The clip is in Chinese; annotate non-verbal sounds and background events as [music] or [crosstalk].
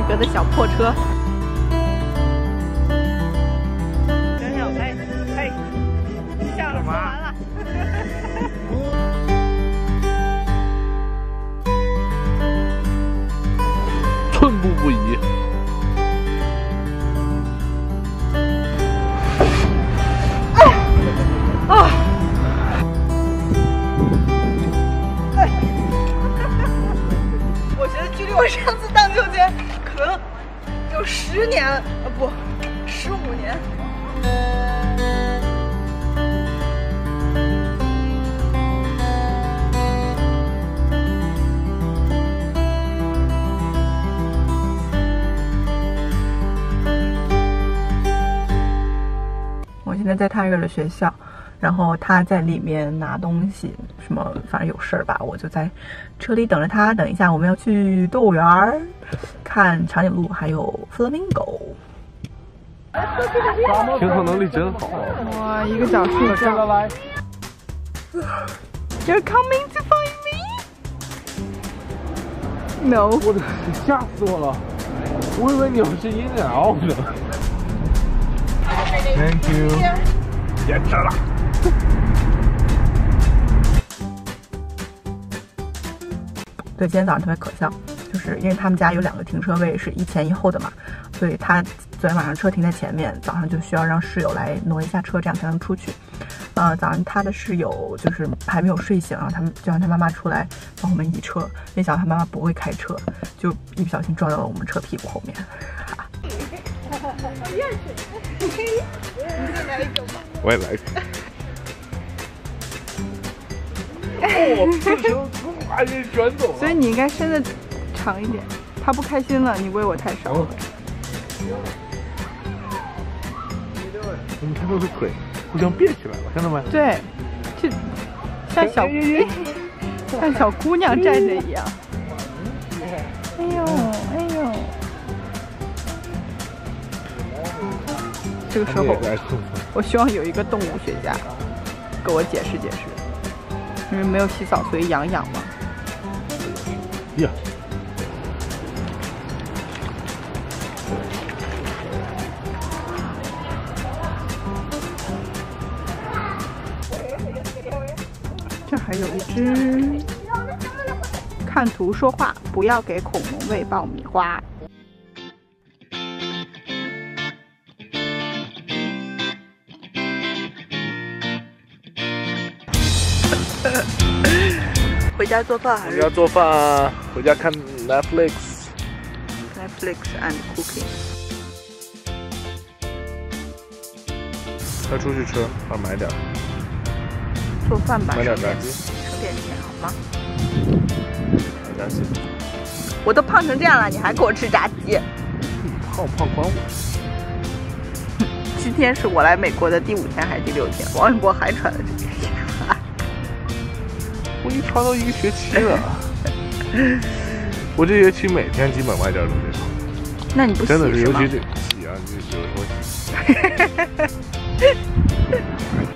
格的小破车。想想，哎哎，笑了，说完了。寸步不移。啊！[laughs] 我觉得距离我上次荡秋千可能有十年，啊不，十五年。我现在在泰瑞的学校，然后他在里面拿东西，什么反正有事儿吧，我就在车里等着他。等一下我们要去动物园儿 [laughs] 看长颈鹿，还有 flamingo。平衡能力真好。哇，一个脚睡着。来。You're coming to find me? No. 我的，吓死我了！我以为你们是 In and Out 呢。Thank you。别吃了。[laughs] 对，今天早上特别可笑，就是因为他们家有两个停车位是一前一后的嘛，所以他昨天晚上车停在前面，早上就需要让室友来挪一下车，这样才能出去。呃，早上他的室友就是还没有睡醒，然后他们就让他妈妈出来帮我们移车，没想到他妈妈不会开车，就一不小心撞到了我们车屁股后面。[laughs] 我也来一个。哦，这车唰就卷走了。所以你应该伸的长一点，他不开心了，你喂我太少。哦你看都是腿互相别起来了，看到没？对，就像小像小姑娘站着一样。哎呦，哎呦！这个时候，我希望有一个动物学家给我解释解释，因为没有洗澡，所以痒痒嘛。呀，这还有一只。看图说话，不要给恐龙喂爆米花。回家做饭还是回家做饭，回家看 Netflix。Netflix and cooking？再出去吃，啊，买点，做饭吧，买点炸鸡，省点钱好吗？买炸鸡。我都胖成这样了，你还给我吃炸鸡？胖胖管我。今天是我来美国的第五天还是第六天？王一博还穿了这个衣服。我已经穿到一个学期了。[laughs] 我这学期每天基本外教都这样，那你不洗真的是，尤其？这洗啊，你就有时候洗。哎 [laughs]